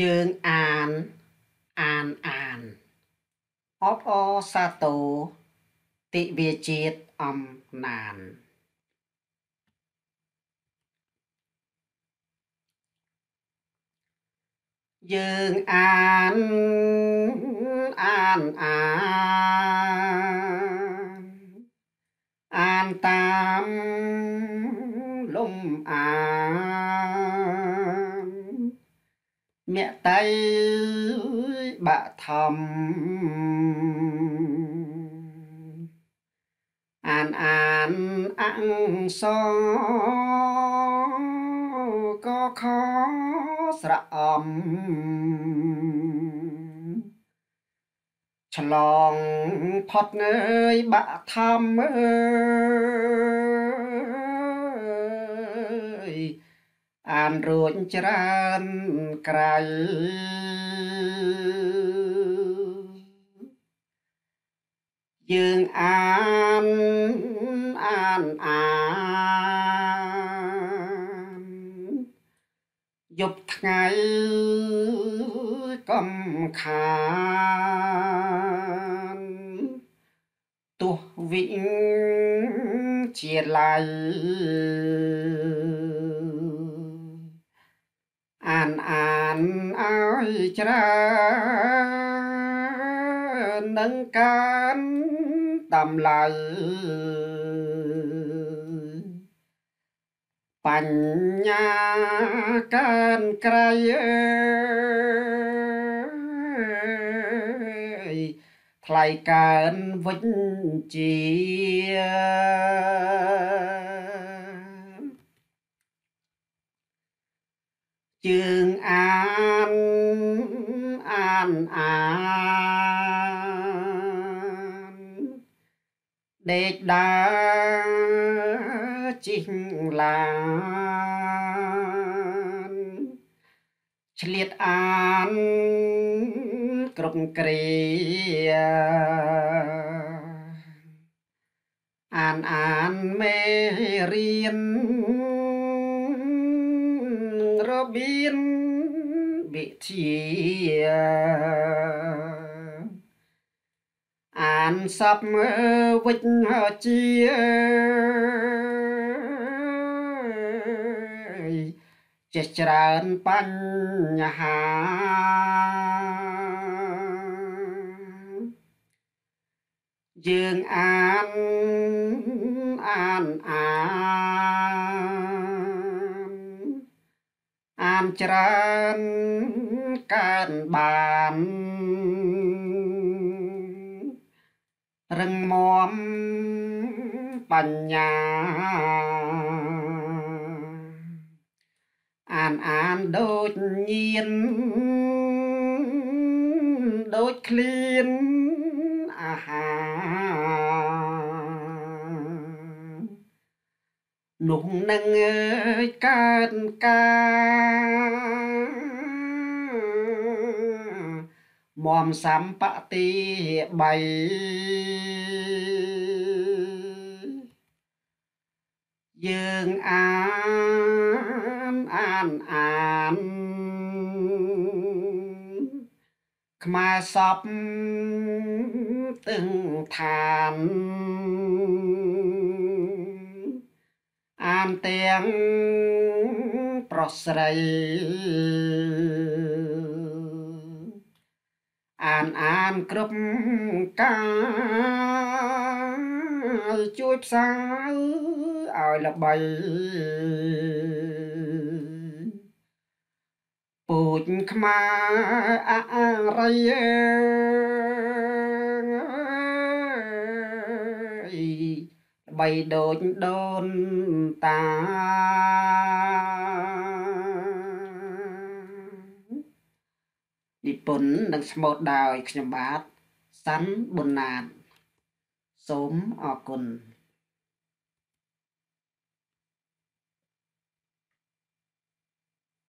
យើងអានអានអានអបអសាទរទិវាជាតិអំណានយើងអានអានអានអានតាមលំអាន មគ្គតៃបឋមអានអានអង្គសក៏ខស្រអំឆ្លងផុតអើយបាក់ធំអើយ អានរួចច្រើនក្រៃយើងអានអានអានយប់ថ្ងៃកំខានទោះវិញជាឡៃអាន អានឲ្យច្រើននឹងកានតម្លៃបញ្ញាកានក្រៃអើយថ្លៃកើនវិញជាជើងអាន អានអានដេកដើរជីងឡានឆ្លៀតអានគ្រប់គ្រាអានអានមេរៀនរបៀន វិធាអានសពវិជ្ជាចេះច្រើនបញ្ហាយើងអានអានអាន អានច្រើនកើនបានរឹងមាំបញ្ញាអានអានដូចញៀនដូចឃ្លានអាហារ នោះនឹងអើយកើតការមមសម្បតិ3យើងអានអានអានខ្មែរសពទឹងឋាន អានទាំងប្រុសស្រីអានអានគ្រប់កាលជួយផ្សាយឲ្យល្បីពូជខ្មែរអរិយ បីដូចដូនតានិពន្ធនិងស្មូតដោយខ្ញុំបាទសាន់ប៊ុនណាតសូមអរគុណ